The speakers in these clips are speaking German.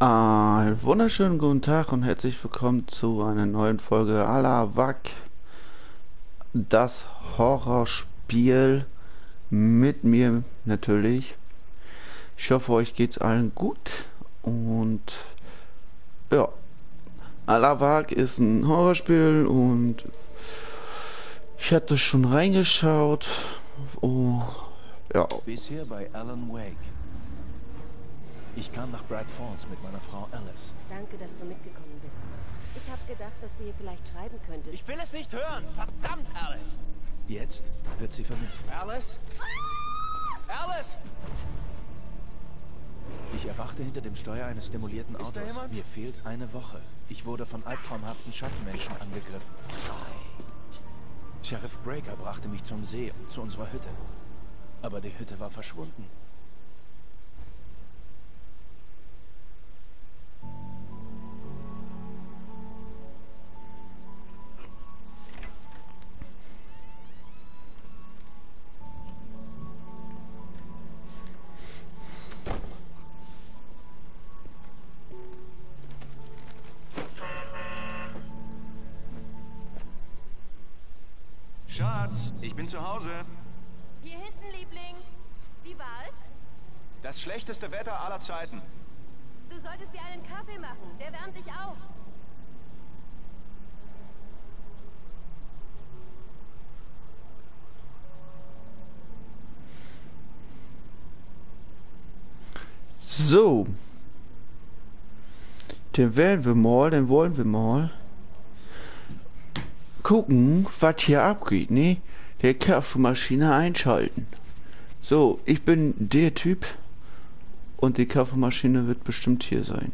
Einen wunderschönen guten Tag und herzlich willkommen zu einer neuen Folge Alavak. Das Horrorspiel mit mir natürlich. Ich hoffe, euch geht's allen gut und ja, Alavak ist ein Horrorspiel und ich hatte schon reingeschaut. Oh, ja. Bisher bei Alan Wake. Ich kam nach Bright Falls mit meiner Frau Alice. Danke, dass du mitgekommen bist. Ich habe gedacht, dass du ihr vielleicht schreiben könntest. Ich will es nicht hören! Verdammt, Alice! Jetzt wird sie vermisst. Alice? Alice! Ich erwachte hinter dem Steuer eines demolierten Ist da Autos. jemand? Mir fehlt eine Woche. Ich wurde von albtraumhaften Schattenmenschen angegriffen. Sheriff Breaker brachte mich zum See und zu unserer Hütte. Aber die Hütte war verschwunden. Ich bin zu Hause. Hier hinten, Liebling. Wie war es? Das schlechteste Wetter aller Zeiten. Du solltest dir einen Kaffee machen. Der wärmt dich auf. So. Dann werden wir mal, dann wollen wir mal gucken, was hier abgeht, ne? Der Kaffeemaschine einschalten. So, ich bin der Typ und die Kaffeemaschine wird bestimmt hier sein.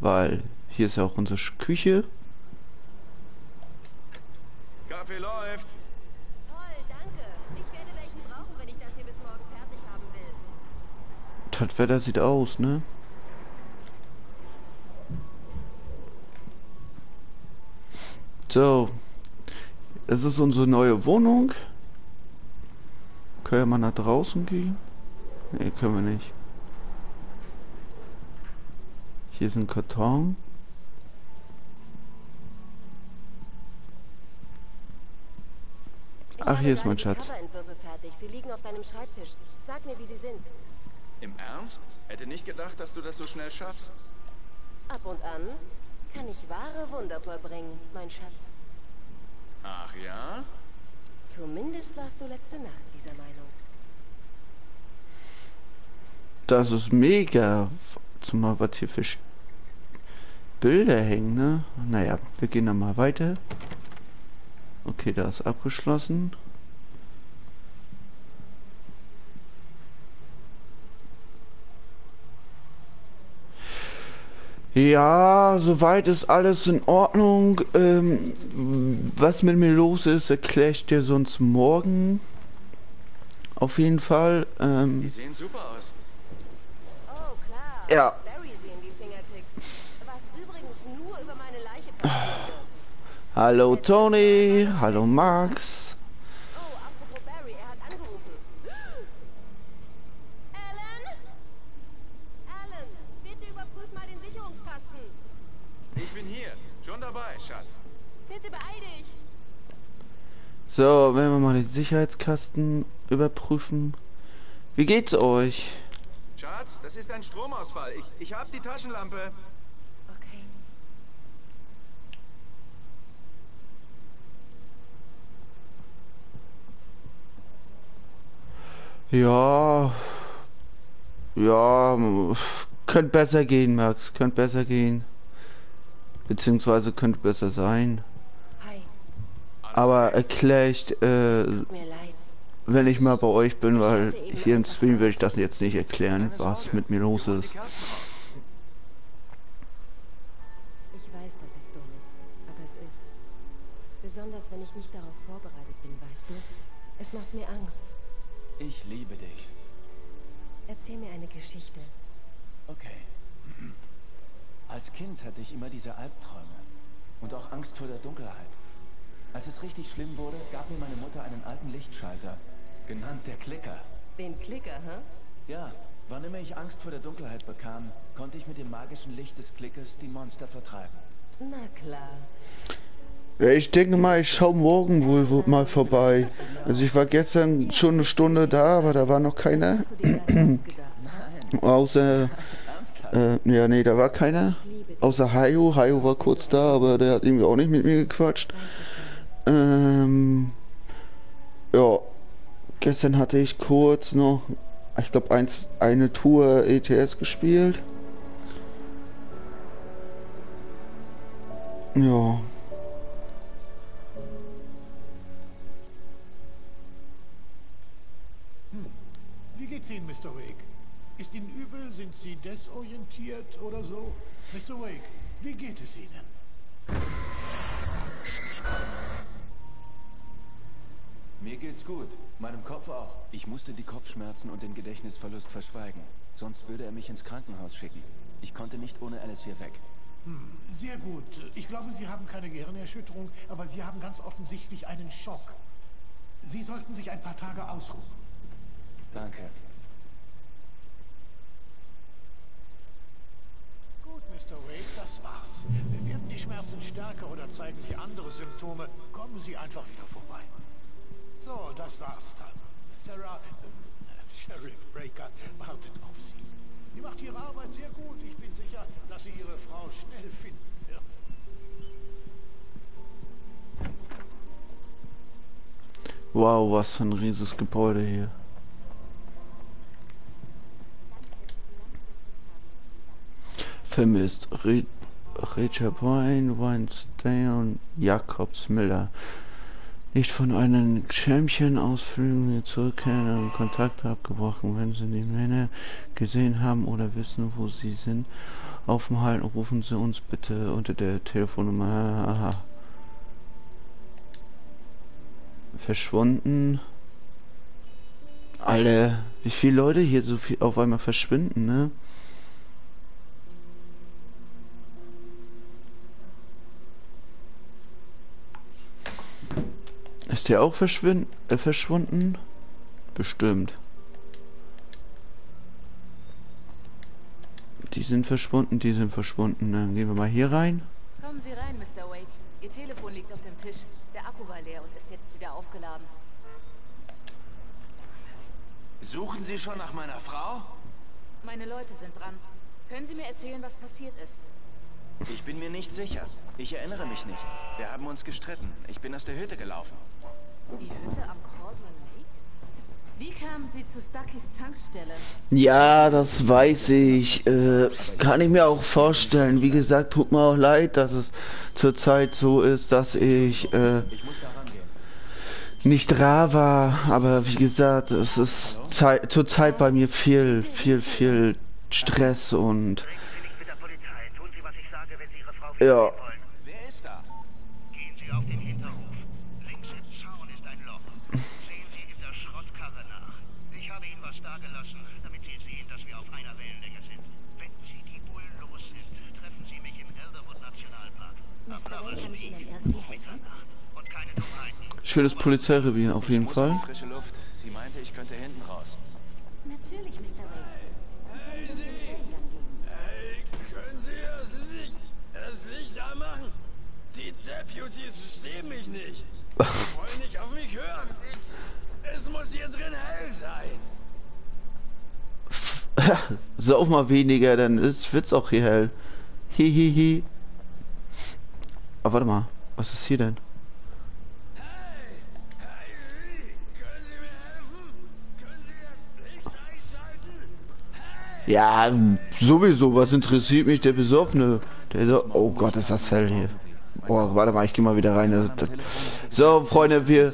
Weil hier ist ja auch unsere Küche. Kaffee läuft. Toll, danke. Ich werde welchen brauchen, wenn ich das hier bis morgen fertig haben will. Das Wetter sieht aus, ne? So. Es ist unsere neue Wohnung. Können wir mal nach draußen gehen? Ne, können wir nicht. Hier ist ein Karton. Ach, hier ist mein die Schatz. Sie liegen auf deinem Schreibtisch. Sag mir, wie sie sind. Im Ernst? Hätte nicht gedacht, dass du das so schnell schaffst. Ab und an kann ich wahre Wunder vollbringen, mein Schatz. Ach ja? Zumindest warst du letzte Nacht dieser Meinung. Das ist mega. Zumal was hier für Sch- Bilder hängen, ne? Naja, wir gehen dann mal weiter. Okay, da ist abgeschlossen. Ja, soweit ist alles in Ordnung. Ähm, was mit mir los ist, erkläre ich dir sonst morgen. Auf jeden Fall. Ähm, Die sehen super aus. Oh, klar. Ja. was Barry sie in die Finger kriegt. Was übrigens nur über meine Leiche passieren wird. hallo Tony, hallo Max. Oh, apropos Barry, er hat angerufen. Alan? Alan, bitte überprüf mal den Sicherungskasten. Ich bin hier. Schon dabei, Schatz. Bitte beeil dich. So, wenn wir mal den Sicherheitskasten überprüfen. Wie geht's euch? Schatz, das ist ein Stromausfall. Ich, ich hab die Taschenlampe. Okay. Ja. Ja, könnte besser gehen, Max. Könnte besser gehen. Beziehungsweise könnte besser sein. Hi, Aber erkläre ich, äh, tut mir leid. wenn ich mal bei euch bin, weil hier im Stream würde ich das jetzt nicht erklären, was mit mir los ist. Ich weiß, dass es dumm ist, aber es ist. Besonders wenn ich nicht darauf vorbereitet bin, weißt du? Es macht mir Angst. Ich liebe dich. Erzähl mir eine Geschichte. Okay. Als Kind hatte ich immer diese Albträume und auch Angst vor der Dunkelheit. Als es richtig schlimm wurde, gab mir meine Mutter einen alten Lichtschalter, genannt der Klicker. Den Klicker, hä? Ja, Wann immer ich Angst vor der Dunkelheit bekam, konnte ich mit dem magischen Licht des Klickers die Monster vertreiben. Na klar. Ja, ich denke mal, ich schaue morgen wohl, mal vorbei. Also ich war gestern schon eine Stunde da, aber da war noch keiner. Außer? Äh, ja, nee, da war keiner. Außer Hayo. Hayo war kurz da, aber der hat irgendwie auch nicht mit mir gequatscht. Ähm, ja, gestern hatte ich kurz noch, ich glaube, eine Tour ETS gespielt. Ja. Wie geht's Ihnen, Mr. Wake? Ist Ihnen übel? Sind Sie desorientiert oder so? Mr. Wake, wie geht es Ihnen? Mir geht's gut. Meinem Kopf auch. Ich musste die Kopfschmerzen und den Gedächtnisverlust verschweigen. Sonst würde er mich ins Krankenhaus schicken. Ich konnte nicht ohne Alice hier weg. Hm, sehr gut. Ich glaube, Sie haben keine Gehirnerschütterung, aber Sie haben ganz offensichtlich einen Schock. Sie sollten sich ein paar Tage ausruhen. Danke. Mr. Wake, das war's. Werden die Schmerzen stärker oder zeigen Sie andere Symptome, kommen Sie einfach wieder vorbei. So, das war's dann. Sarah, äh, Sheriff Breaker wartet auf Sie. Sie macht Ihre Arbeit sehr gut. Ich bin sicher, dass sie Ihre Frau schnell finden wird. Wow, was für ein riesiges Gebäude hier. Ri- Richard Wayne, Weinstein und Jakobs Miller. Nicht von einem Champion-Ausflügen zurückkehren und Kontakt abgebrochen. Wenn Sie die Männer gesehen haben oder wissen, wo sie sind, aufhalten, rufen Sie uns bitte unter der Telefonnummer. Aha. Verschwunden. Alle, wie viele Leute hier so viel auf einmal verschwinden, ne? Ist der auch verschwind äh, verschwunden? Bestimmt. Die sind verschwunden, die sind verschwunden. Dann gehen wir mal hier rein. Kommen Sie rein, Mr. Wake. Ihr Telefon liegt auf dem Tisch. Der Akku war leer und ist jetzt wieder aufgeladen. Suchen Sie schon nach meiner Frau? Meine Leute sind dran. Können Sie mir erzählen, was passiert ist? Ich bin mir nicht sicher. Ich erinnere mich nicht. Wir haben uns gestritten. Ich bin aus der Hütte gelaufen. Die Hütte am Cauldron Lake? Wie kamen Sie zu Stuckys Tankstelle? Ja, das weiß ich. Äh, kann ich mir auch vorstellen. Wie gesagt, tut mir auch leid, dass es zurzeit so ist, dass ich äh, nicht da war. Aber wie gesagt, es ist Zei zurzeit bei mir viel, viel, viel Stress und Ja. Wer ist da? Gehen Sie auf den Hinterhof. Links im Zaun ist ein Loch. Sehen Sie in der Schrottkarre nach. Ich habe Ihnen was dagelassen, damit Sie sehen, dass wir auf einer Wellenlänge sind. Wenn Sie die Bullen los sind, treffen Sie mich im Elderwood Nationalpark. Am Mr. Wayne, kann ich Ihnen Narrenweg irgendwie um helfen? Mitternacht. Und keine Dummheiten. Schönes Polizeirevier auf jeden Fall. Sie meinte, ich könnte hinten raus. Natürlich, Mr. Wayne. Hey, können Sie das Licht, das Licht anmachen? Die Deputies verstehen mich nicht. Die wollen nicht auf mich hören. Ich, es muss hier drin hell sein. Sauf mal weniger, dann wird's auch hier hell. Hihihi. Aber warte mal, was ist hier denn? Ja, sowieso, was interessiert mich der Besoffene? Der so, oh Gott, ist das hell hier. Oh, warte mal, ich geh mal wieder rein. So, Freunde, wir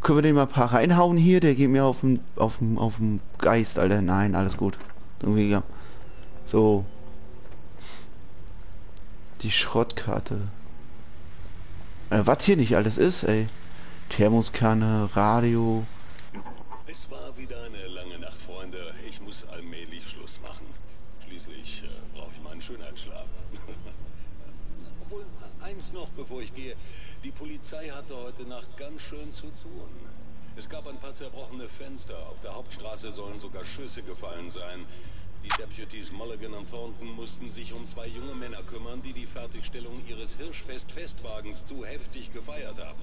können wir den mal ein paar reinhauen hier. Der geht mir auf den, auf den, auf den Geist, Alter. Nein, alles gut. Irgendwie, ja. So. Die Schrottkarte. Äh, was hier nicht alles ist, ey. Thermoskanne, Radio. Es war wieder eine lange Nacht, Freunde. Ich muss allmählich Schluss machen. Schließlich äh, brauche ich meinen Schönheitsschlaf. Obwohl, eins noch, bevor ich gehe. Die Polizei hatte heute Nacht ganz schön zu tun. Es gab ein paar zerbrochene Fenster. Auf der Hauptstraße sollen sogar Schüsse gefallen sein. Die Deputies Mulligan und Thornton mussten sich um zwei junge Männer kümmern, die die Fertigstellung ihres Hirschfest-Festwagens zu heftig gefeiert haben.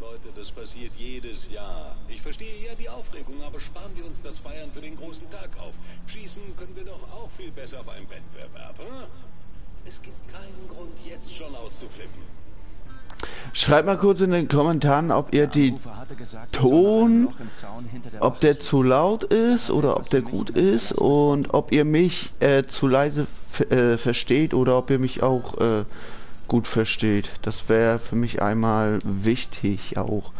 Leute, das passiert jedes Jahr. Ich verstehe ja die Aufregung, aber sparen wir uns das Feiern für den großen Tag auf. Schießen können wir doch auch viel besser beim Wettbewerb, hm? Es gibt keinen Grund, jetzt schon auszuflippen. Schreibt mal kurz in den Kommentaren, ob ihr die Ton, ob der zu laut ist oder ob der gut ist und ob ihr mich äh, zu leise äh, versteht oder ob ihr mich auch äh, gut versteht. Das wäre für mich einmal wichtig auch.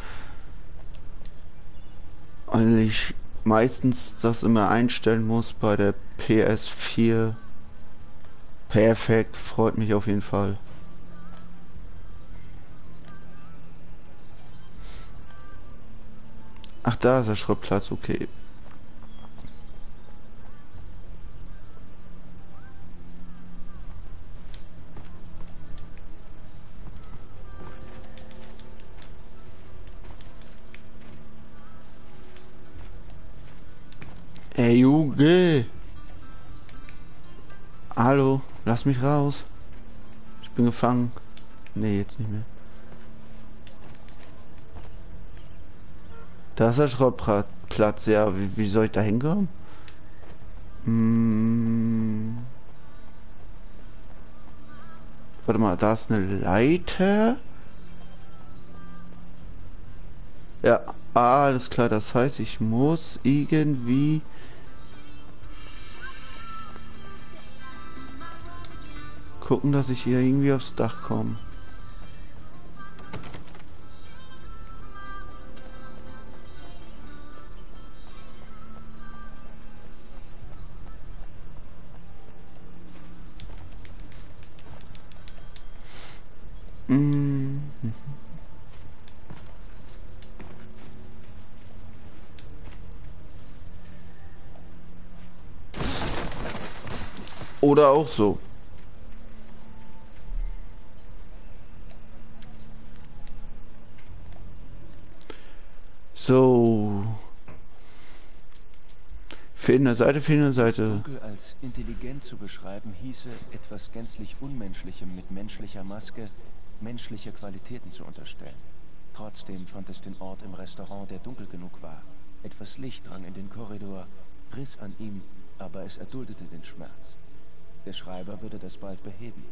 Weil ich meistens das immer einstellen muss bei der PS4. Perfekt, freut mich auf jeden Fall. Ach, da ist der Schrottplatz, okay. Ey, Junge! Hallo, lass mich raus. Ich bin gefangen. Nee, jetzt nicht mehr. Da ist der Schrottplatz, ja. Wie, wie soll ich da hinkommen? Hm. Warte mal, da ist eine Leiter. Ja, alles klar. Das heißt, ich muss irgendwie... gucken, dass ich hier irgendwie aufs Dach komme. Mhm. Oder auch so. So. Fehlende Seite, fehlende Seite. Dunkel als intelligent zu beschreiben, hieße, etwas gänzlich Unmenschlichem mit menschlicher Maske menschliche Qualitäten zu unterstellen. Trotzdem fand es den Ort im Restaurant, der dunkel genug war. Etwas Licht drang in den Korridor, riss an ihm, aber es erduldete den Schmerz. Der Schreiber würde das bald beheben.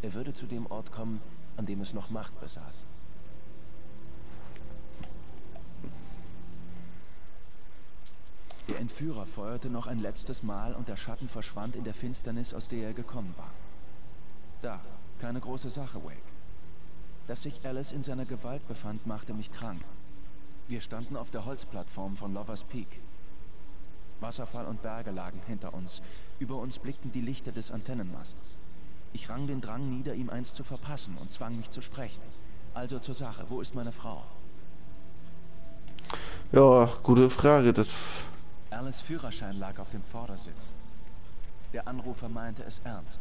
Er würde zu dem Ort kommen, an dem es noch Macht besaß. Der Entführer feuerte noch ein letztes Mal und der Schatten verschwand in der Finsternis, aus der er gekommen war. Da, keine große Sache, Wake. Dass sich Alice in seiner Gewalt befand, machte mich krank. Wir standen auf der Holzplattform von Lovers Peak. Wasserfall und Berge lagen hinter uns. Über uns blickten die Lichter des Antennenmastes. Ich rang den Drang nieder, ihm eins zu verpassen und zwang mich zu sprechen. Also zur Sache, wo ist meine Frau? Ja, gute Frage. Das Alice Führerschein lag auf dem Vordersitz. Der Anrufer meinte es ernst.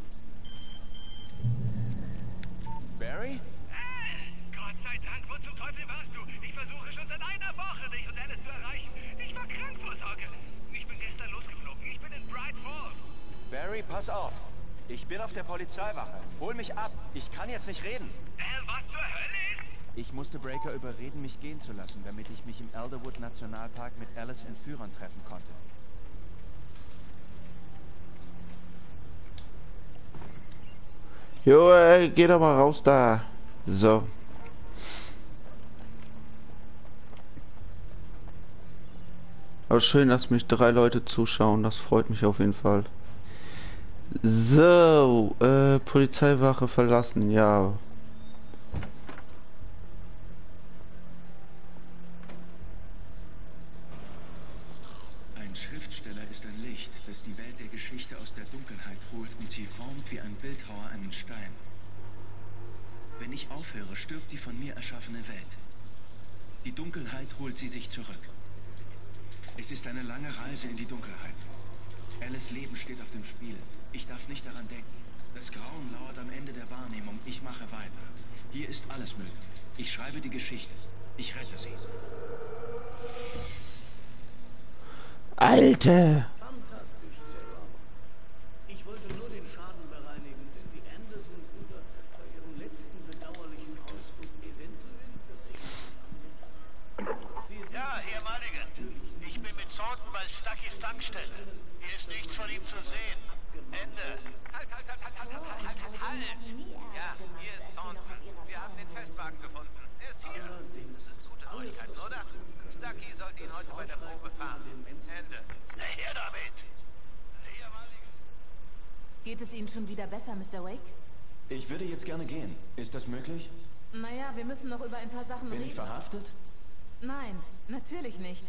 Barry? Äh, Gott sei Dank, wo zum Teufel warst du? Ich versuche schon seit einer Woche, dich und Alice zu erreichen. Ich war krank vor Sorge. Ich bin gestern losgeflogen. Ich bin in Bright Falls. Barry, pass auf. Ich bin auf der Polizeiwache. Hol mich ab. Ich kann jetzt nicht reden. Äh, was zur Hölle? Ich musste Breaker überreden, mich gehen zu lassen, damit ich mich im Elderwood Nationalpark mit Alice Entführern treffen konnte. Jo, äh, geh doch mal raus da. So. Aber schön, dass mich drei Leute zuschauen. Das freut mich auf jeden Fall. So, äh, Polizeiwache verlassen, ja. zerstört die von mir erschaffene Welt. Die Dunkelheit holt sie sich zurück. Es ist eine lange Reise in die Dunkelheit. Alice Leben steht auf dem Spiel. Ich darf nicht daran denken. Das Grauen lauert am Ende der Wahrnehmung. Ich mache weiter. Hier ist alles möglich. Ich schreibe die Geschichte. Ich rette sie. Alte! Mit Thornton bei Stuckys Tankstelle. Hier ist nichts von ihm zu sehen. Ende. Halt, halt, halt, halt, halt, halt, halt, halt, halt. Ja, hier ist Thornton. Wir haben den Festwagen gefunden. Er ist hier. Das sind gute Neuigkeiten, oder? Stucky sollte ihn heute bei der Probe fahren. Ende. Na, her damit. Geht es Ihnen schon wieder besser, Mr. Wake? Ich würde jetzt gerne gehen. Ist das möglich? Naja, wir müssen noch über ein paar Sachen Bin reden. ich verhaftet? Nein, natürlich nicht.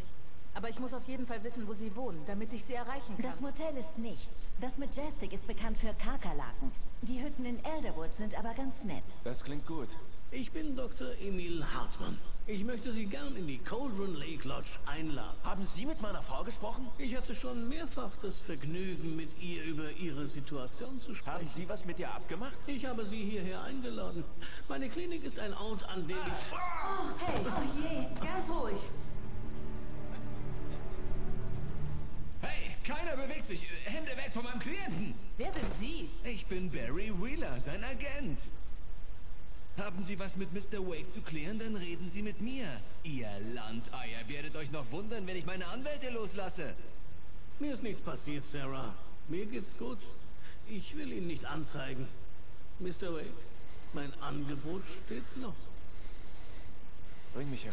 Aber ich muss auf jeden Fall wissen, wo Sie wohnen, damit ich Sie erreichen kann. Das Motel ist nichts. Das Majestic ist bekannt für Kakerlaken. Die Hütten in Elderwood sind aber ganz nett. Das klingt gut. Ich bin Dr. Emil Hartmann. Ich möchte Sie gern in die Cauldron Lake Lodge einladen. Haben Sie mit meiner Frau gesprochen? Ich hatte schon mehrfach das Vergnügen, mit ihr über Ihre Situation zu sprechen. Haben Sie was mit ihr abgemacht? Ich habe Sie hierher eingeladen. Meine Klinik ist ein Ort, an dem ich... Hey, oh je, ganz ruhig. Hey, keiner bewegt sich. Hände weg von meinem Klienten. Wer sind Sie? Ich bin Barry Wheeler, sein Agent. Haben Sie was mit Mr. Wake zu klären, dann reden Sie mit mir. Ihr Landeier werdet euch noch wundern, wenn ich meine Anwälte loslasse. Mir ist nichts passiert, Sarah. Mir geht's gut. Ich will ihn nicht anzeigen. Mr. Wake, mein Angebot steht noch. Bring mich hier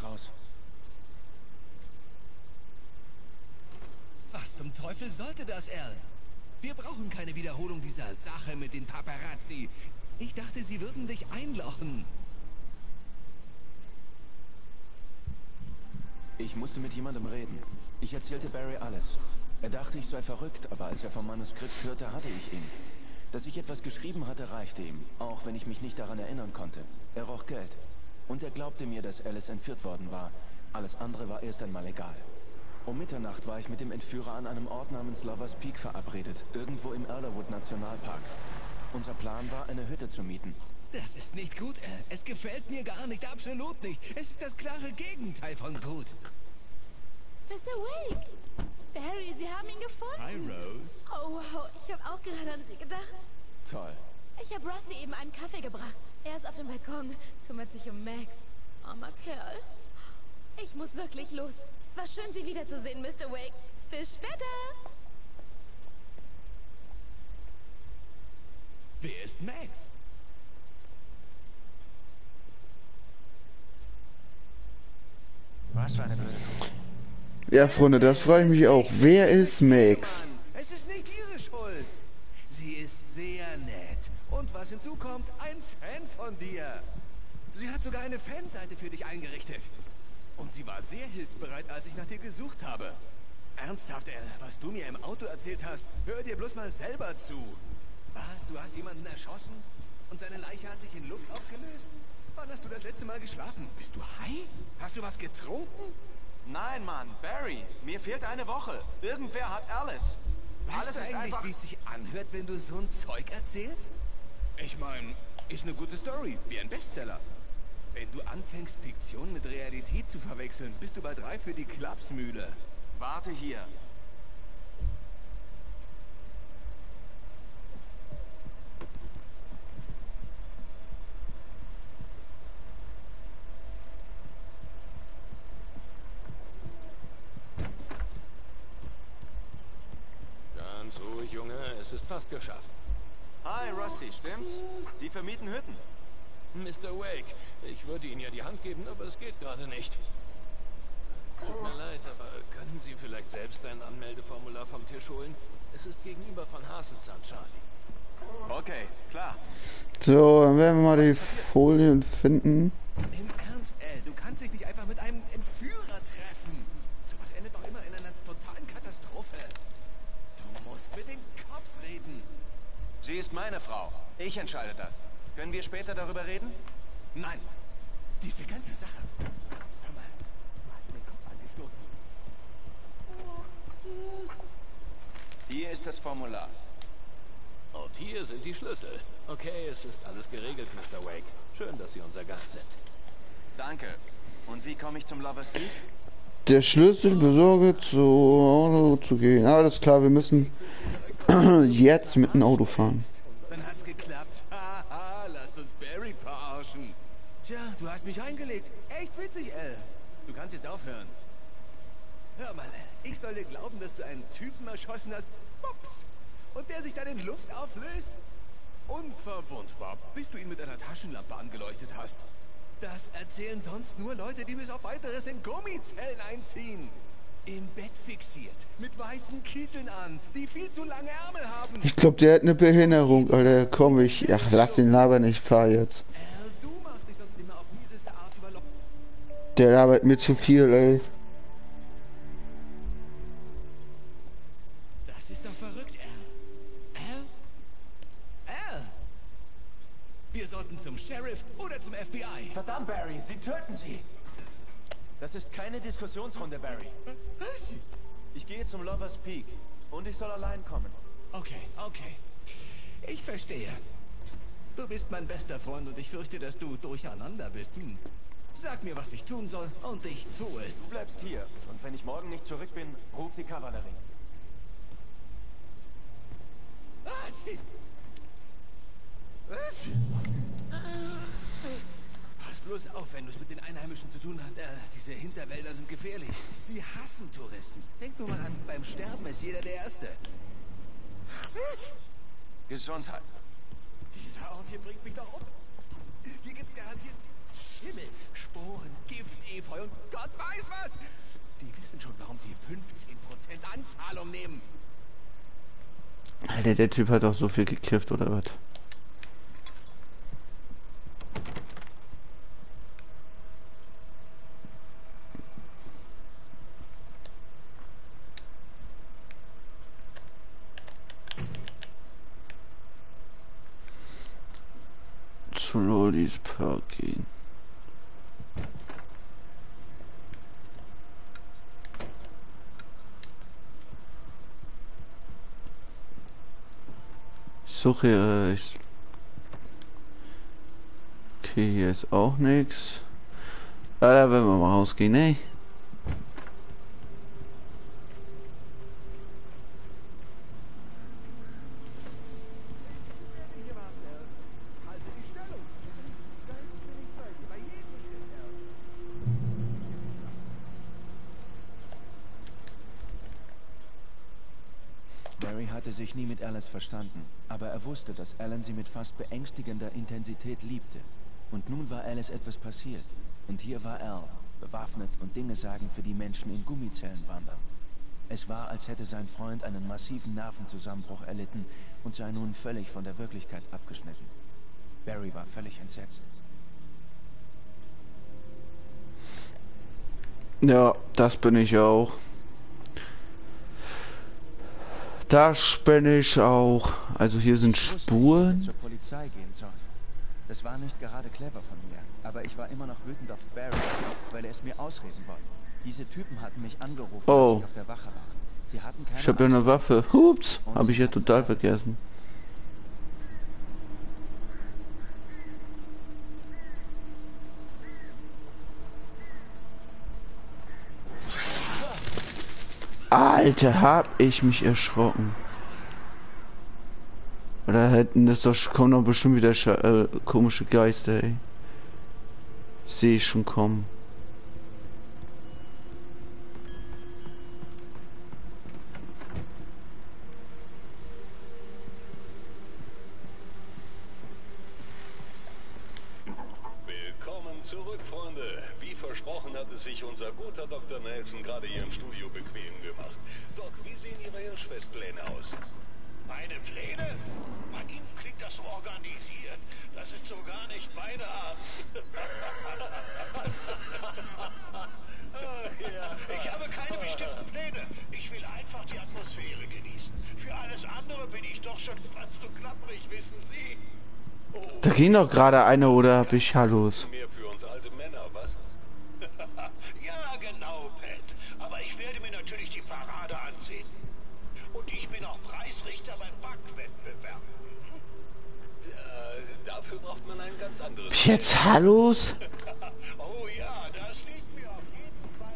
Was zum Teufel sollte das, Al? Wir brauchen keine Wiederholung dieser Sache mit den Paparazzi. Ich dachte, sie würden dich einlochen. Ich musste mit jemandem reden. Ich erzählte Barry alles. Er dachte, ich sei verrückt, aber als er vom Manuskript hörte, hatte ich ihn. Dass ich etwas geschrieben hatte, reichte ihm, auch wenn ich mich nicht daran erinnern konnte. Er roch Geld. Und er glaubte mir, dass Alice entführt worden war. Alles andere war erst einmal egal. Um Mitternacht war ich mit dem Entführer an einem Ort namens Lovers Peak verabredet, irgendwo im Elderwood Nationalpark. Unser Plan war, eine Hütte zu mieten. Das ist nicht gut, Al. Es gefällt mir gar nicht, absolut nicht. Es ist das klare Gegenteil von gut. Mr. Wake! Barry, Sie haben ihn gefunden. Hi, Rose. Oh, wow. Ich habe auch gerade an Sie gedacht. Toll. Ich habe Rusty eben einen Kaffee gebracht. Er ist auf dem Balkon, kümmert sich um Max. Armer Kerl. Ich muss wirklich los. War schön, Sie wiederzusehen, Mr. Wake. Bis später. Wer ist Max? Was für eine blöde Kuh. Ja, Freunde, das frage ich mich auch. Wer ist Max? Es ist nicht ihre Schuld. Sie ist sehr nett. Und was hinzukommt, ein Fan von dir. Sie hat sogar eine Fanseite für dich eingerichtet. Und sie war sehr hilfsbereit, als ich nach dir gesucht habe. Ernsthaft, Al, was du mir im Auto erzählt hast, hör dir bloß mal selber zu. Was, du hast jemanden erschossen? Und seine Leiche hat sich in Luft aufgelöst? Wann hast du das letzte Mal geschlafen? Bist du high? Hast du was getrunken? Nein, Mann, Barry, mir fehlt eine Woche. Irgendwer hat Alice. Weißt Alles du eigentlich, einfach... wie es sich anhört, wenn du so ein Zeug erzählst? Ich meine, ist eine gute Story, wie ein Bestseller. Wenn du anfängst, Fiktion mit Realität zu verwechseln, bist du bei drei für die Klapsmühle. Warte hier. Ganz ruhig, Junge. Es ist fast geschafft. Hi, Rusty, stimmt's? Sie vermieten Hütten. Mr. Wake, ich würde Ihnen ja die Hand geben, aber es geht gerade nicht. Tut mir leid, aber könnten Sie vielleicht selbst ein Anmeldeformular vom Tisch holen? Es ist gegenüber von Hasenzahn, Charlie. Okay, klar. So, dann werden wir mal die Folien finden. Im Ernst, Al, du kannst dich nicht einfach mit einem Entführer treffen. Sowas endet doch immer in einer totalen Katastrophe. Du musst mit den Cops reden. Sie ist meine Frau. Ich entscheide das. Können wir später darüber reden? Nein, diese ganze Sache. Hör mal, du hast den Kopf angestoßen. Hier ist das Formular. Und hier sind die Schlüssel. Okay, es ist alles geregelt, Mr. Wake. Schön, dass Sie unser Gast sind. Danke. Und wie komme ich zum Lovers Peak? Der Schlüssel besorge zu Auto zu gehen. Alles klar, wir müssen jetzt mit dem Auto fahren. Dann hat's geklappt. Verarschen. Tja, du hast mich eingelegt. Echt witzig, Al. Du kannst jetzt aufhören. Hör mal, Al, ich soll dir glauben, dass du einen Typen erschossen hast. Ups. Und der sich dann in Luft auflöst? Unverwundbar, bis du ihn mit einer Taschenlampe angeleuchtet hast. Das erzählen sonst nur Leute, die bis auf weiteres in Gummizellen einziehen. Im Bett fixiert, mit weißen Kitteln an, die viel zu lange Ärmel haben. Ich glaube, der hat eine Behinderung, Alter. Komm, ich. Ach, lass den labern, ich fahr jetzt. Al, Der labert mir zu viel, ey. Das ist doch verrückt, Al. Al? Al? Wir sollten zum Sheriff oder zum FBI. Verdammt, Barry, sie töten sie. Das ist keine Diskussionsrunde, Barry. Was? Ich gehe zum Lovers Peak und ich soll allein kommen. Okay, okay. Ich verstehe. Du bist mein bester Freund und ich fürchte, dass du durcheinander bist. Hm. Sag mir, was ich tun soll und ich tue es. Du bleibst hier und wenn ich morgen nicht zurück bin, ruf die Kavallerie. Was? Was? Pass bloß auf, wenn du es mit den Einheimischen zu tun hast. Äh, diese Hinterwälder sind gefährlich. Sie hassen Touristen. Denk nur mal an, beim Sterben ist jeder der Erste. Gesundheit. Dieser Ort hier bringt mich doch um. Hier gibt's garantiert Schimmel, Sporen, Gift, Efeu und Gott weiß was. Die wissen schon, warum sie 15% Anzahlung nehmen. Alter, der Typ hat auch so viel gekifft, oder was? Zu Lollis suche äh, ich Okay, hier ist auch nichts. Ja, da werden wir mal rausgehen, ne? Alice verstanden, aber er wusste, dass Alan sie mit fast beängstigender Intensität liebte. Und nun war Alice etwas passiert. Und hier war Al, bewaffnet und Dinge sagen für die Menschen in Gummizellen wandern. Es war, als hätte sein Freund einen massiven Nervenzusammenbruch erlitten und sei nun völlig von der Wirklichkeit abgeschnitten. Barry war völlig entsetzt. Ja, das bin ich auch. Das bin ich auch. Also hier sind Spuren. Das war nicht gerade clever von mir, aber ich war immer noch wütend auf Barry, weil er es mir ausreden wollte. Diese Typen hatten mich angerufen, Oh. als ich auf der Wache war. Sie hatten keine Ich habe ja eine. Waffe. Hups, habe ich ja total vergessen. Alter, hab ich mich erschrocken. Oder hätten das doch kommen doch bestimmt wieder äh, komische Geister, ey. Sehe ich schon kommen. Willkommen zurück, Freunde. Wie versprochen hat es sich unser guter Dr. Nelson gerade hier im Studio bequem gemacht. Doc, wie sehen Ihre Hirschfestpläne aus? Meine Pläne? Bei Ihnen klingt das so organisiert. Das ist so gar nicht meine Art. Ich habe keine bestimmten Pläne. Ich will einfach die Atmosphäre genießen. Für alles andere bin ich doch schon fast so klapprig, wissen Sie. Oh, Da ging doch gerade einer oder hab ich Hallos? Mehr jeden Fall.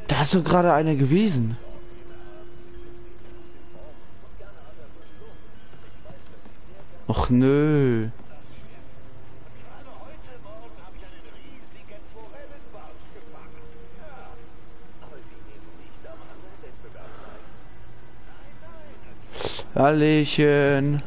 Da ist doch gerade einer gewesen. Och nö. Hallöchen.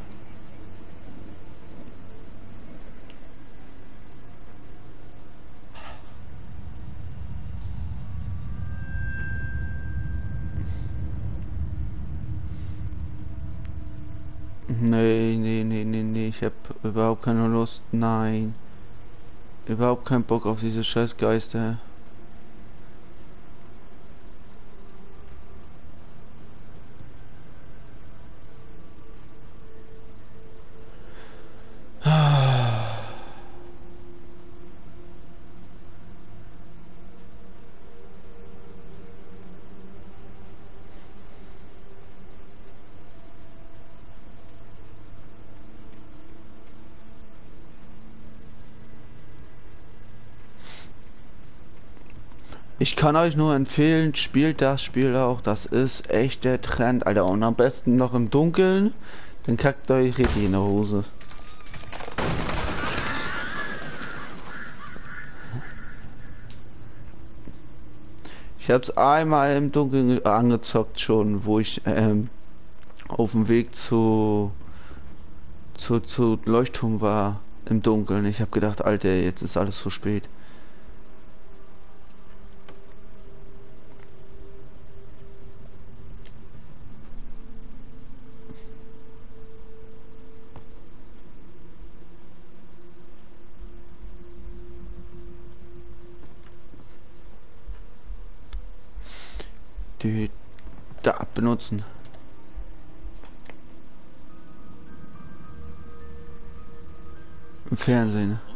Nee, nee, nee, nee, nee, ich hab Lust. Nein. Überhaupt keinen Bock auf diese scheiß Geister. Ich kann euch nur empfehlen, spielt das Spiel auch. Das ist echt der Trend, Alter. Und am besten noch im Dunkeln. Dann kackt euch richtig in der Hose. Ich hab's einmal im Dunkeln angezockt schon, wo ich ähm, auf dem Weg zu, zu, zu Leuchtturm war im Dunkeln. Ich hab gedacht, Alter, jetzt ist alles zu spät. Die da benutzen. Im Fernsehen.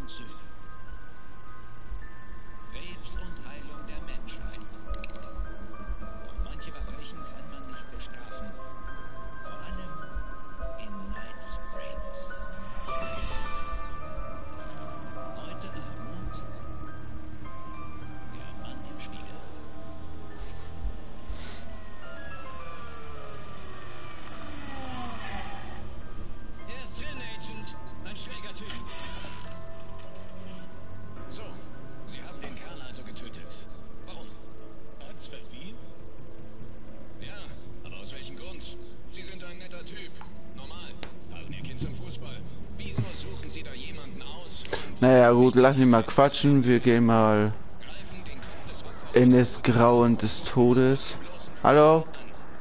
Naja gut, lass mich mal quatschen. Wir gehen mal in das Grauen des Todes. Hallo?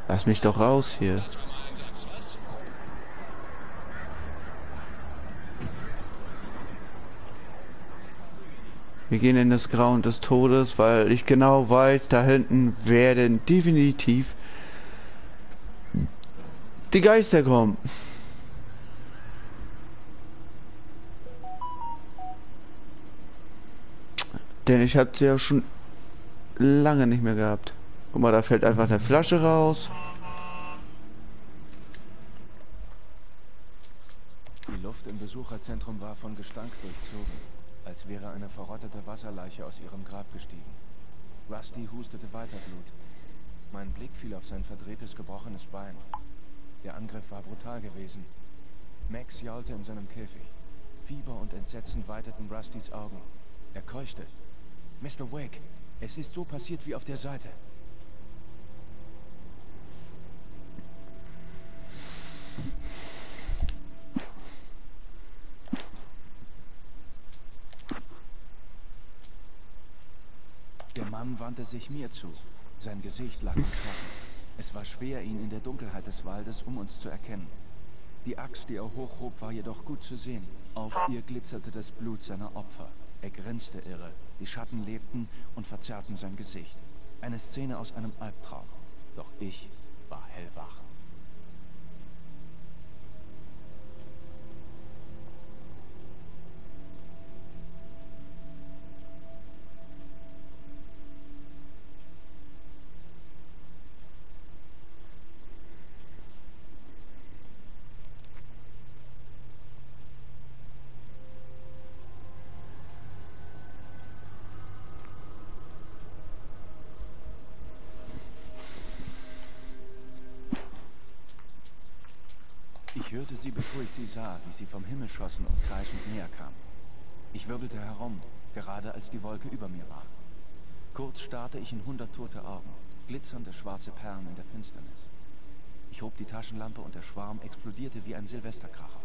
Lass mich doch raus hier. Wir gehen in das Grauen des Todes, weil ich genau weiß, da hinten werden definitiv die Geister kommen. Denn ich hatte ja schon lange nicht mehr gehabt. Guck mal, da fällt einfach eine Flasche raus. Die Luft im Besucherzentrum war von Gestank durchzogen, als wäre eine verrottete Wasserleiche aus ihrem Grab gestiegen. Rusty hustete weiter Blut. Mein Blick fiel auf sein verdrehtes, gebrochenes Bein. Der Angriff war brutal gewesen. Max jaulte in seinem Käfig. Fieber und Entsetzen weiteten Rustys Augen. Er keuchte. Mr. Wake, es ist so passiert wie auf der Seite. Der Mann wandte sich mir zu. Sein Gesicht lag im Knochen. Es war schwer, ihn in der Dunkelheit des Waldes um uns zu erkennen. Die Axt, die er hochhob, war jedoch gut zu sehen. Auf ihr glitzerte das Blut seiner Opfer. Er grinste irre. Die Schatten lebten und verzerrten sein Gesicht. Eine Szene aus einem Albtraum. Doch ich war hellwach. Sie, sah, wie sie vom Himmel schossen und kreischend näher kam. Ich wirbelte herum, gerade als die Wolke über mir war. Kurz starrte ich in hundert tote Augen, glitzernde schwarze Perlen in der Finsternis. Ich hob die Taschenlampe und der Schwarm explodierte wie ein Silvesterkracher.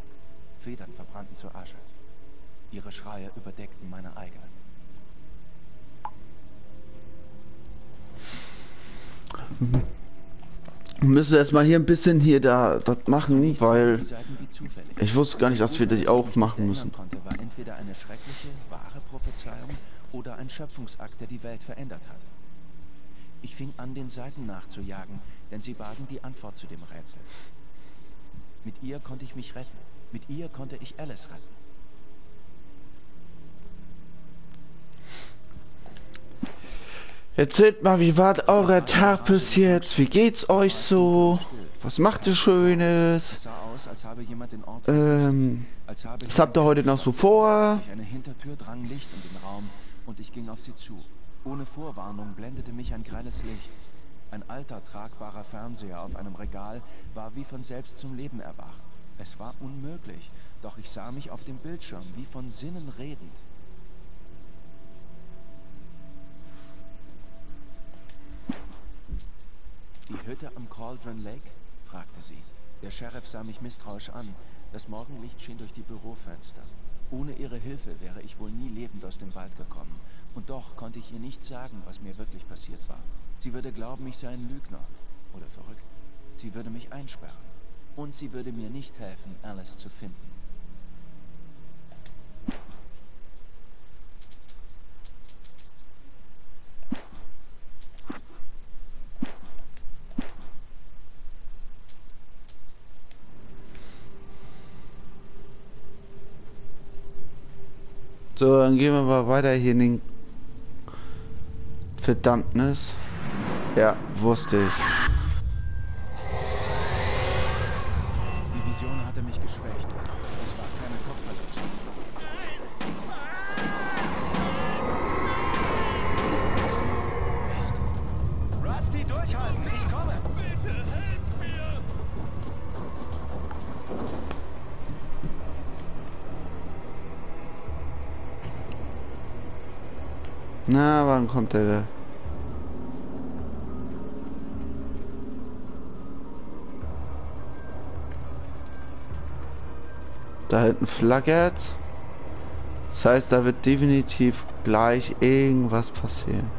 Federn verbrannten zur Asche. Ihre Schreie überdeckten meine eigenen. Wir müssen erstmal hier ein bisschen hier da das machen, weil ich wusste gar nicht, dass wir die auch machen müssen. War entweder eine schreckliche, wahre Prophezeiung oder ein Schöpfungsakt, der die Welt verändert hatte. Ich fing an, den Seiten nachzujagen, denn sie bargen die Antwort zu dem Rätsel. Mit ihr konnte ich mich retten. Mit ihr konnte ich Alice retten. Erzählt mal, wie war euer Tag bis jetzt? Wie geht's euch so? Was macht ihr Schönes? Ähm, was habt ihr heute noch so vor? Eine Hintertür drang Licht in den Raum und ich ging auf sie zu. Ohne Vorwarnung blendete mich ein grelles Licht. Ein alter, tragbarer Fernseher auf einem Regal war wie von selbst zum Leben erwacht. Es war unmöglich, doch ich sah mich auf dem Bildschirm wie von Sinnen redend. Die Hütte am Cauldron Lake? fragte sie. Der Sheriff sah mich misstrauisch an. Das Morgenlicht schien durch die Bürofenster. Ohne ihre Hilfe wäre ich wohl nie lebend aus dem Wald gekommen. Und doch konnte ich ihr nicht sagen, was mir wirklich passiert war. Sie würde glauben, ich sei ein Lügner oder verrückt. Sie würde mich einsperren. Und sie würde mir nicht helfen, Alice zu finden. So, dann gehen wir mal weiter hier in den Verdammnis. Ja, wusste ich. Na, wann kommt der? Da hinten flackert. Das heißt, da wird definitiv gleich irgendwas passieren.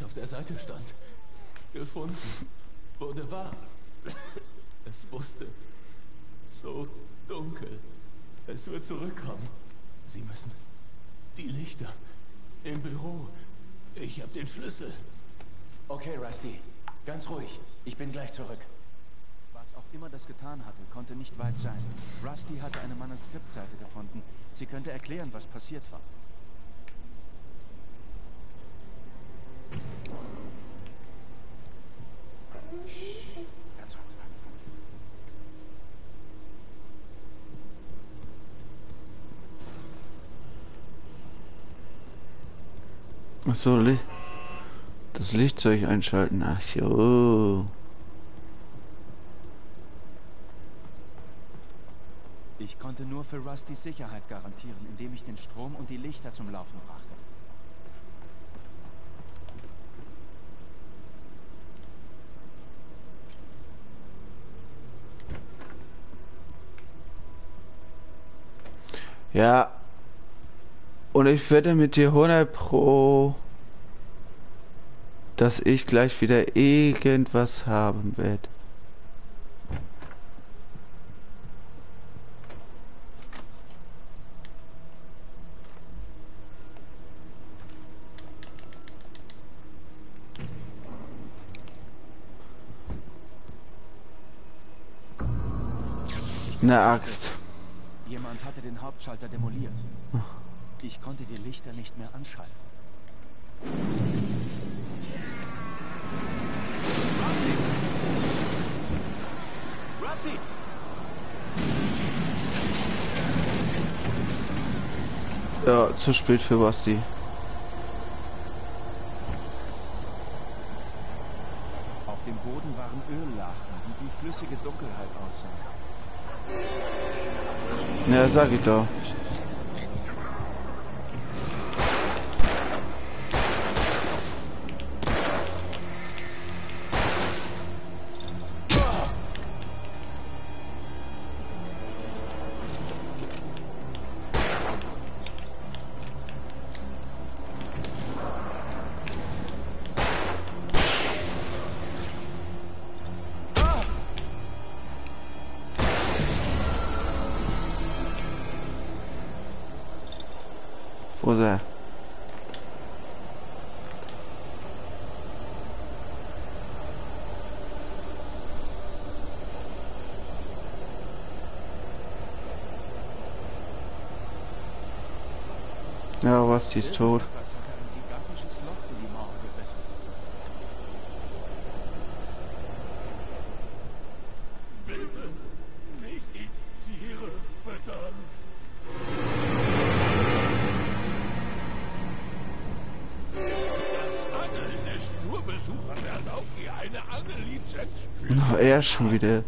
Es auf der Seite stand. Gefunden wurde wahr. Es wusste. So dunkel. Es wird zurückkommen. Sie müssen. Die Lichter. Im Büro. Ich habe den Schlüssel. Okay, Rusty. Ganz ruhig. Ich bin gleich zurück. Was auch immer das getan hatte, konnte nicht weit sein. Rusty hatte eine Manuskriptseite gefunden. Sie könnte erklären, was passiert war. Ganz ruhig. Achso, Li das Lichtzeug einschalten. Ach so. Ich konnte nur für Rustys Sicherheit garantieren, indem ich den Strom und die Lichter zum Laufen brachte. Ja. Und ich wette mit dir 100 Pro, dass ich gleich wieder irgendwas haben werde. Eine Axt. Jemand hatte den Hauptschalter demoliert. Ach. Ich konnte die Lichter nicht mehr anschalten. Rusty! Ja, zu spät für Basti. Auf dem Boden waren Öllachen, die wie flüssige Dunkelheit aussahen. Ja, sag ich doch. Die eine Angellizenz für Na, er schon wieder.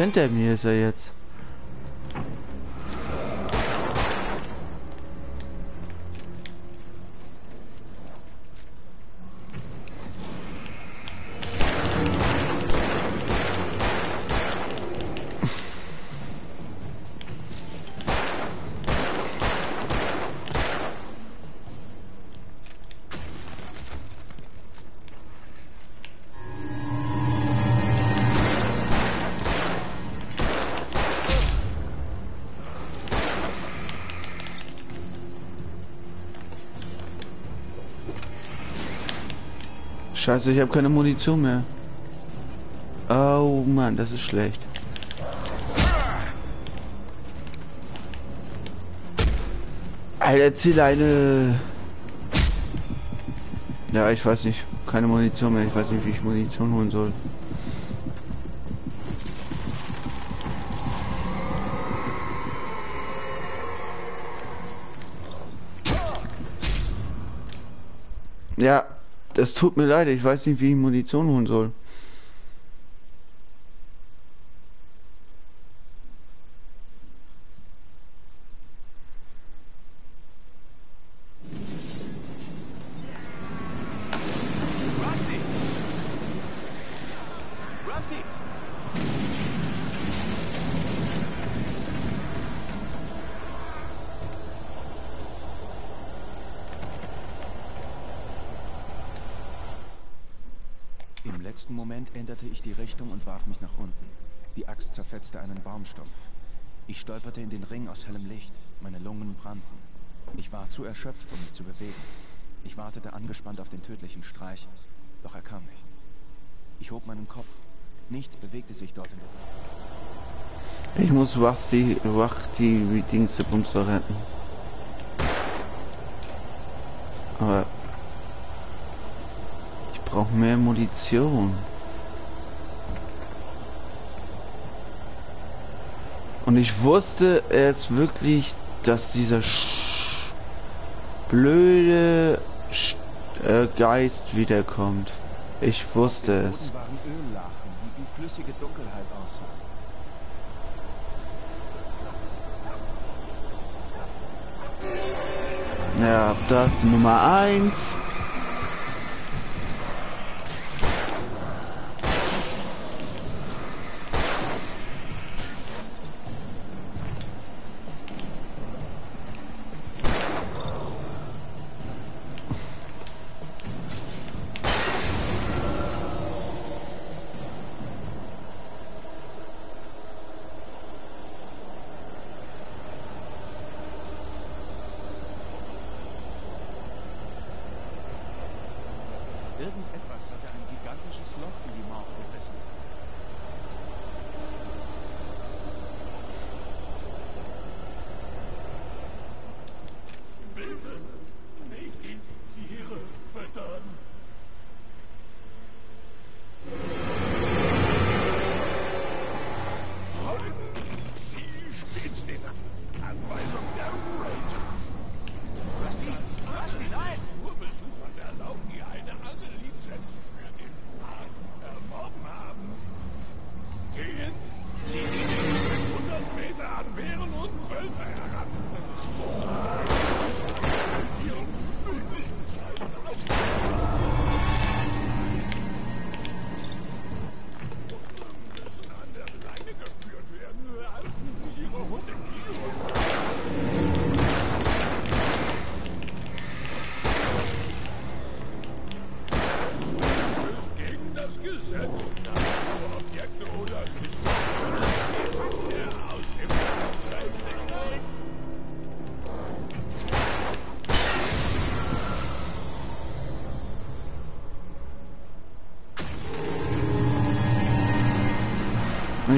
Ach, hinter mir ist er jetzt. Scheiße, ich habe keine Munition mehr. Oh Mann, das ist schlecht. Alter, zieh eine. Ja, ich weiß nicht. Keine Munition mehr. Ich weiß nicht, wie ich Munition holen soll. Das tut mir leid. Ich weiß nicht, wie ich Munition holen soll. Rusty! Rusty! Im letzten Moment änderte ich die Richtung und warf mich nach unten. Die Axt zerfetzte einen Baumstumpf. Ich stolperte in den Ring aus hellem Licht. Meine Lungen brannten. Ich war zu erschöpft, um mich zu bewegen. Ich wartete angespannt auf den tödlichen Streich, doch er kam nicht. Ich hob meinen Kopf. Nichts bewegte sich dort in der Luft. Ich muss Wachti, Wachti, wie Dings der Bumster retten. Aber ich brauche mehr Munition. Und ich wusste es wirklich, dass dieser Sch blöde Sch äh, Geist wiederkommt. Ich wusste es. Ja, das Nummer 1.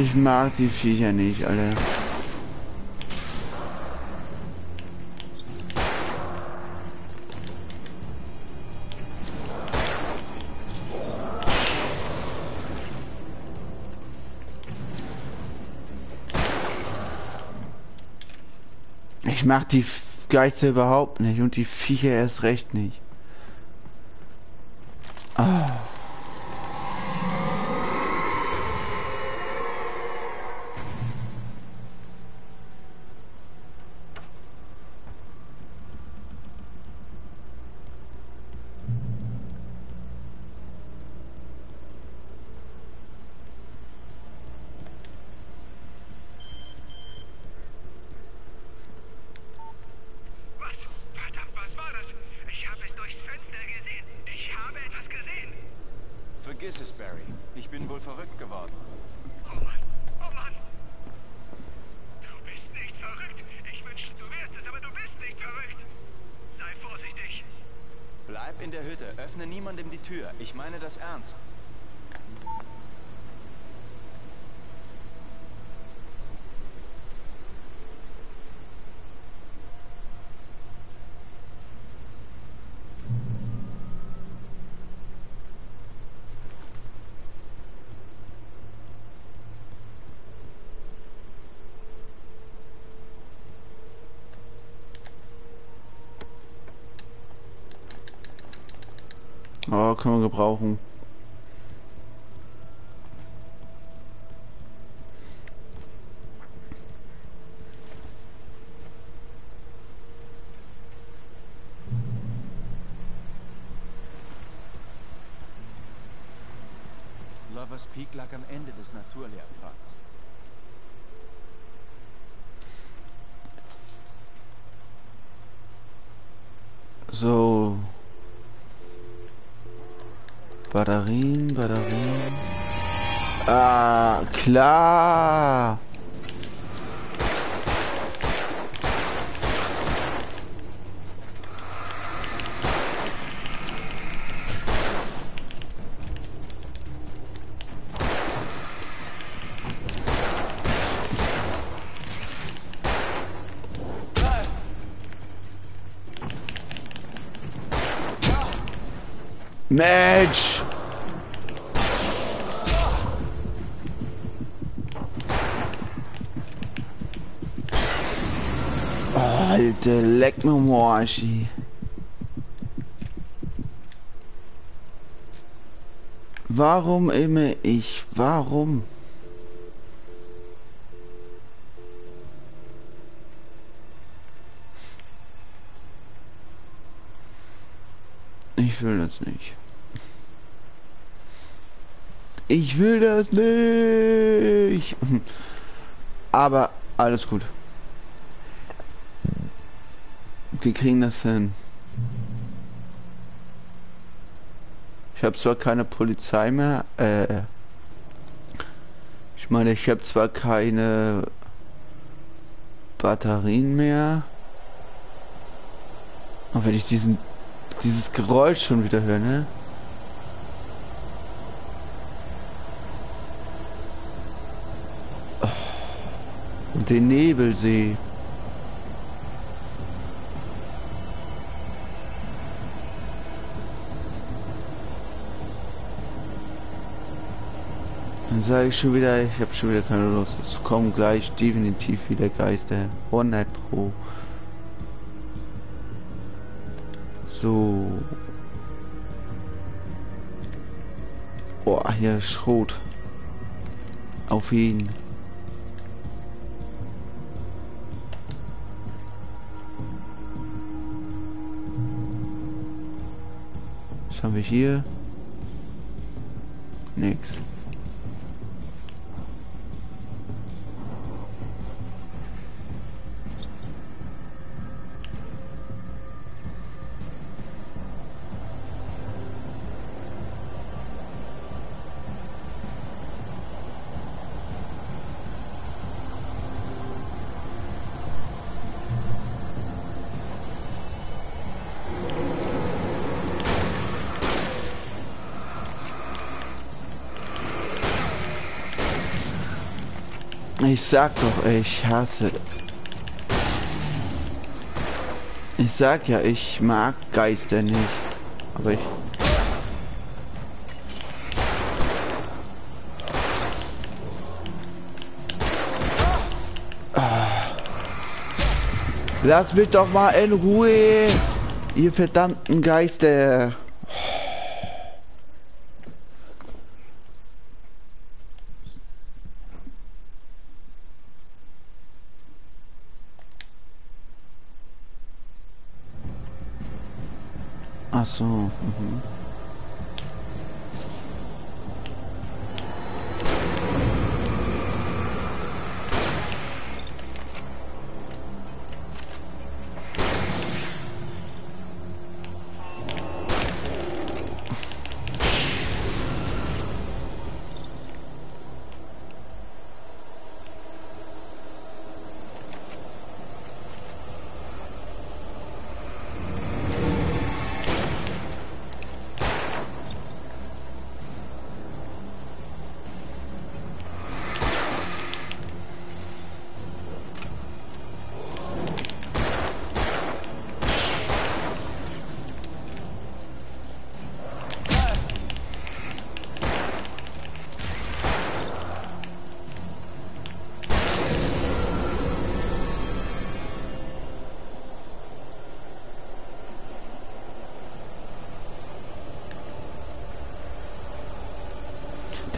ich mag die Viecher nicht, Alter. Ich mag die Geister überhaupt nicht und die Viecher erst recht nicht. Oh. Oh, können wir gebrauchen. Lovers Peak lag am Ende des Naturlehrpfads. Batterien, Batterien. Ah, klar. Match! Alte, leck mir Morschi. Warum immer ich? Warum? Ich will das nicht. Ich will das nicht. Aber alles gut. Wir kriegen das hin. Ich habe zwar keine Polizei mehr. Äh, ich meine, ich habe zwar keine Batterien mehr. Aber wenn ich diesen dieses Geräusch schon wieder höre, ne? Und den Nebelsee. Dann sage ich schon wieder, ich habe schon wieder keine Lust. Es kommen gleich definitiv wieder Geister. 100 Pro. So. Boah, hier Schrot. Auf ihn. Was haben wir hier? Nix. Ich sag doch, ich hasse. Ich sag ja, ich mag Geister nicht. Aber ich. Ah. Lass mich doch mal in Ruhe, ihr verdammten Geister. So. Mhm.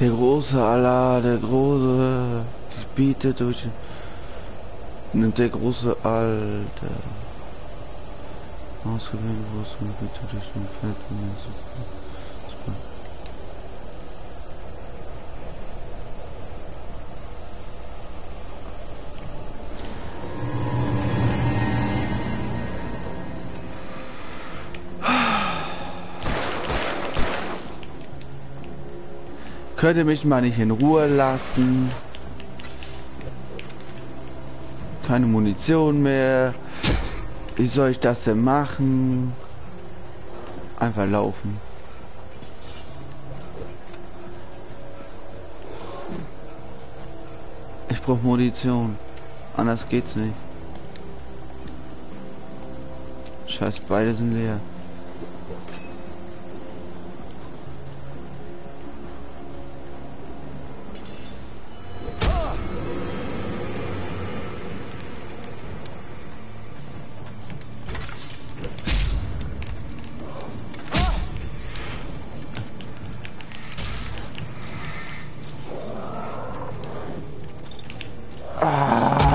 Der große Allah, der große Gebiete durch nimmt der große Alte. Ausgewählte große Gebiete durch den Feld. Könnt ihr mich mal nicht in Ruhe lassen? Keine Munition mehr. Wie soll ich das denn machen? Einfach laufen. Ich brauche Munition. Anders geht's nicht. Scheiß, beide sind leer.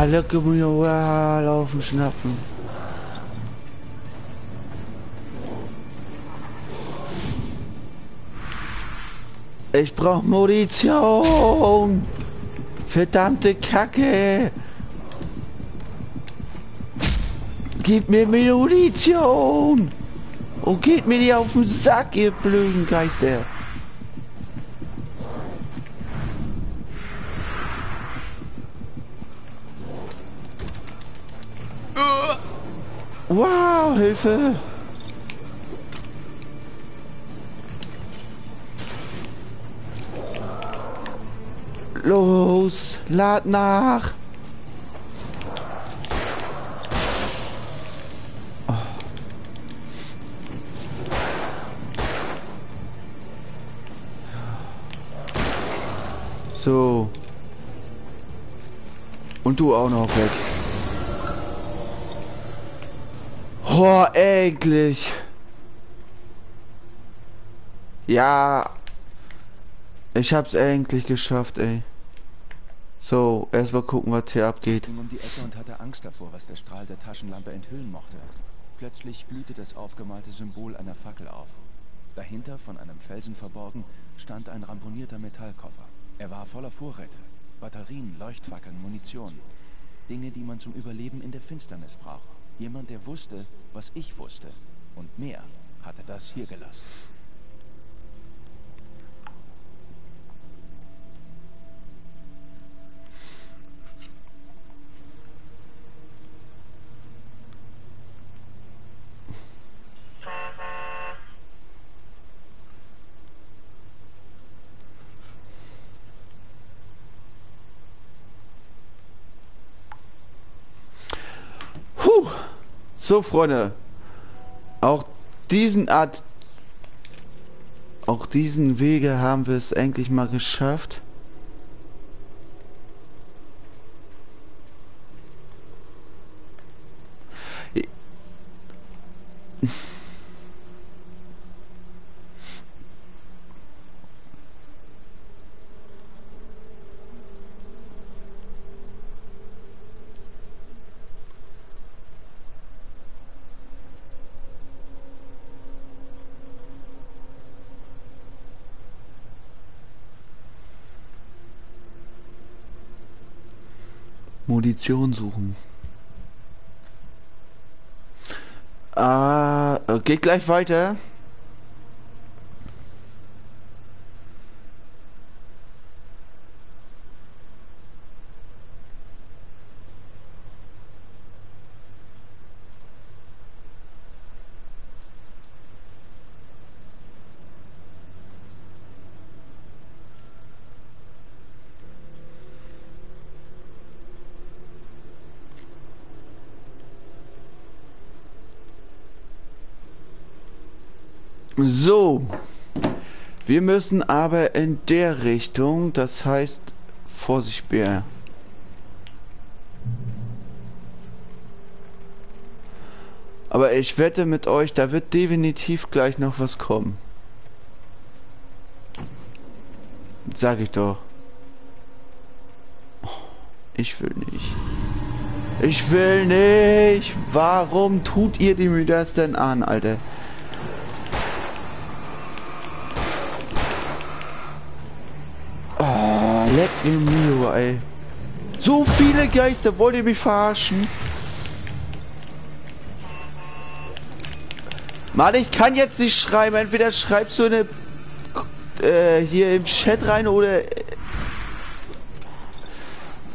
Lecker mir wow, laufen, schnappen. Ich brauch Munition. Verdammte Kacke. Gib mir Munition. Und geht mir die auf den Sack, ihr blöden Geister. Hilfe! Los, lad nach! So. Und du auch noch weg. Oh, endlich. Ja. Ich hab's endlich geschafft, ey. So, erstmal gucken, was hier abgeht. ging um die Ecke und hatte Angst davor, was der Strahl der Taschenlampe enthüllen mochte. Plötzlich glühte das aufgemalte Symbol einer Fackel auf. Dahinter, von einem Felsen verborgen, stand ein ramponierter Metallkoffer. Er war voller Vorräte. Batterien, Leuchtfackeln, Munition. Dinge, die man zum Überleben in der Finsternis braucht. Jemand, der wusste, was ich wusste. Und mehr hatte das hier gelassen. So, Freunde. Auch diesen Art... Auch diesen Wege haben wir es endlich mal geschafft. Munition suchen. Ah, geht gleich weiter. So. Wir müssen aber in der Richtung, das heißt, Vorsicht, Bär. Aber ich wette mit euch, da wird definitiv gleich noch was kommen. Sag ich doch. Ich will nicht. Ich will nicht. Warum tut ihr mir das denn an, Alter? Mio, ey. So viele Geister, wollt ihr mich verarschen? Mann, ich kann jetzt nicht schreiben. Entweder schreibst du eine äh, hier im Chat rein oder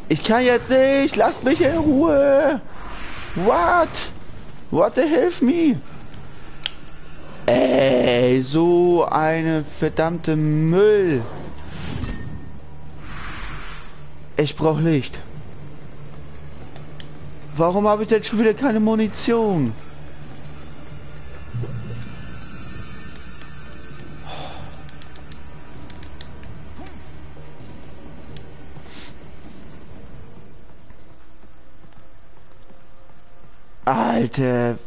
ich kann jetzt nicht. Lasst mich in Ruhe. What? What the help me? Ey, so eine verdammte Müll. Ich brauche Licht. Warum habe ich denn schon wieder keine Munition? Alter,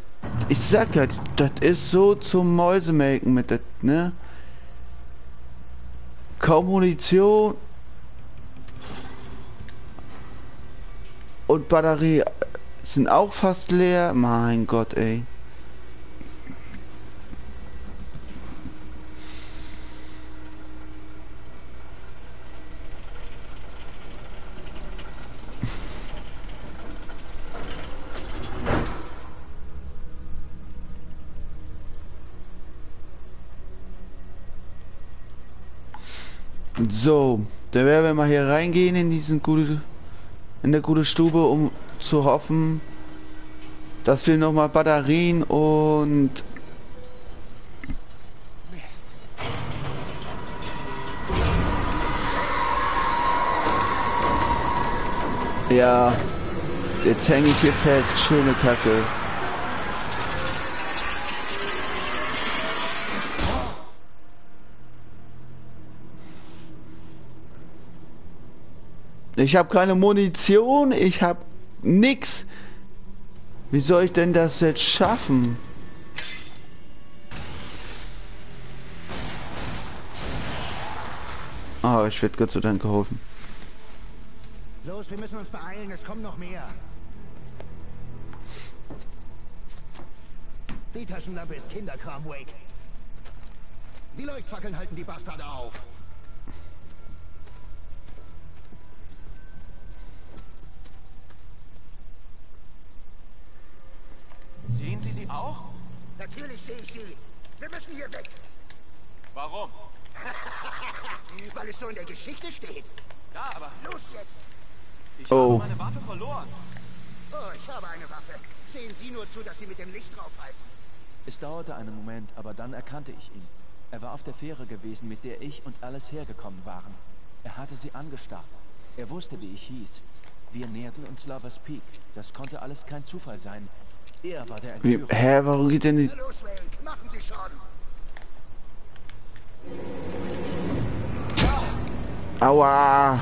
ich sag ja, das ist so zum Mäusemelken mit das, ne? Kaum Munition. Und Batterie sind auch fast leer. Mein Gott, ey. So, da werden wir mal hier reingehen in diesen gute, in der gute Stube, um zu hoffen, dass wir noch mal Batterien und Ja, jetzt hänge ich hier fest, schöne Kacke. Ich habe keine Munition, ich habe nix. Wie soll ich denn das jetzt schaffen? Ah, oh, ich werde Gott sei Dank geholfen. Los, wir müssen uns beeilen, es kommen noch mehr. Die Taschenlampe ist Kinderkram, Wake. Die Leuchtfackeln halten die Bastarde auf. Sehen Sie sie auch? Natürlich sehe ich sie. Wir müssen hier weg. Warum? Weil es so in der Geschichte steht. Ja, aber... Los jetzt! Ich Oh. habe meine Waffe verloren. Oh, ich habe eine Waffe. Sehen Sie nur zu, dass Sie mit dem Licht draufhalten. Es dauerte einen Moment, aber dann erkannte ich ihn. Er war auf der Fähre gewesen, mit der ich und alles hergekommen waren. Er hatte sie angestarrt. Er wusste, wie ich hieß. Wir näherten uns Lovers Peak. Das konnte alles kein Zufall sein. Er war der Wie, hä, warum geht denn die... Aua!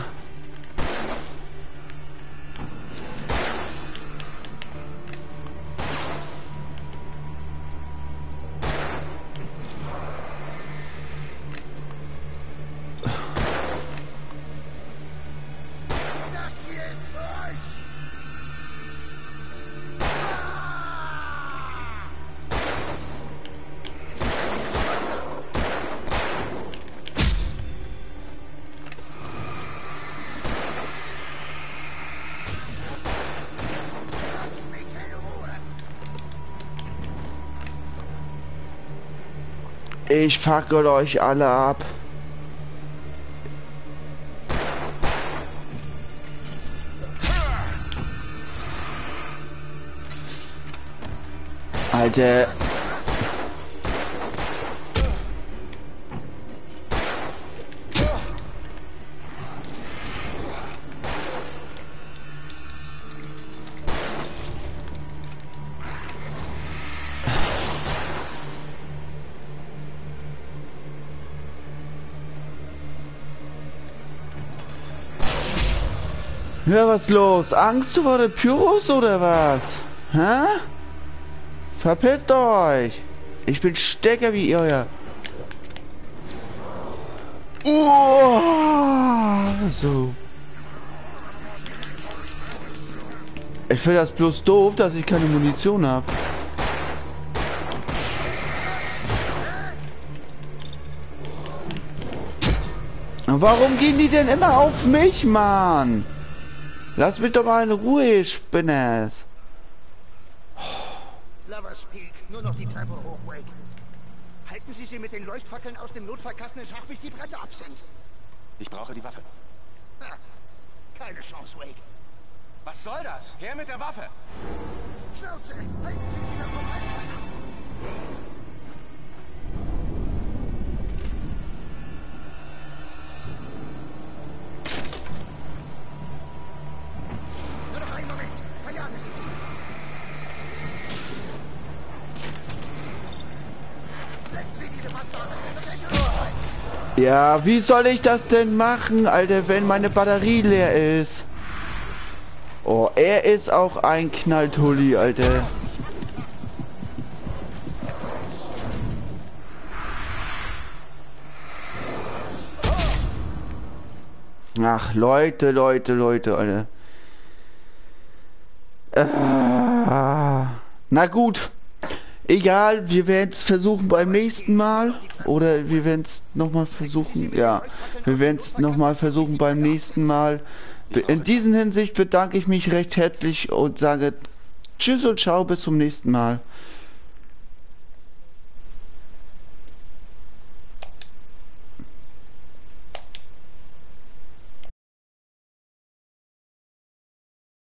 Ich fackel euch alle ab. Alter. Ja, was los? Angst vor der Pyros oder was? Hä? Verpisst euch! Ich bin stärker wie ihr. ja. Uah, so. Ich finde das bloß doof, dass ich keine Munition habe. Warum gehen die denn immer auf mich, Mann? Lass mich doch mal in Ruhe, Spinners. Lovers Peak, nur noch die Treppe hoch, Wake. Halten Sie sie mit den Leuchtfackeln aus dem Notfallkasten in Schach, bis die Bretter ab sind. Ich brauche die Waffe. Ha, keine Chance, Wake. Was soll das? Her mit der Waffe! Schnauze, halten Sie sie vom Hals, verdammt! Ja, wie soll ich das denn machen, Alter, wenn meine Batterie leer ist? Oh, er ist auch ein Knalltulli, Alter. Ach, Leute, Leute, Leute, Alter. Äh, na gut. Egal, wir werden es versuchen beim nächsten Mal. Oder wir werden es nochmal versuchen. Ja, wir werden es nochmal versuchen beim nächsten Mal. In diesen Hinsicht bedanke ich mich recht herzlich und sage Tschüss und ciao, bis zum nächsten Mal.